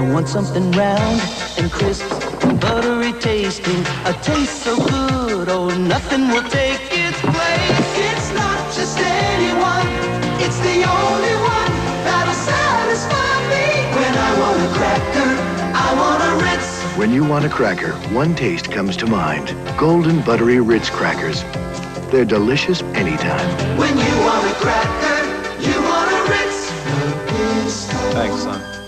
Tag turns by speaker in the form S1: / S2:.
S1: I want something round and crisp, buttery tasting, a taste so good, oh, nothing will take its place.
S2: It's not just anyone, it's the only one that'll satisfy me. When I want a cracker, I want a Ritz.
S3: When you want a cracker, one taste comes to mind. Golden buttery Ritz crackers. They're delicious anytime.
S2: When you want a cracker, you want a Ritz.
S4: Thanks, son.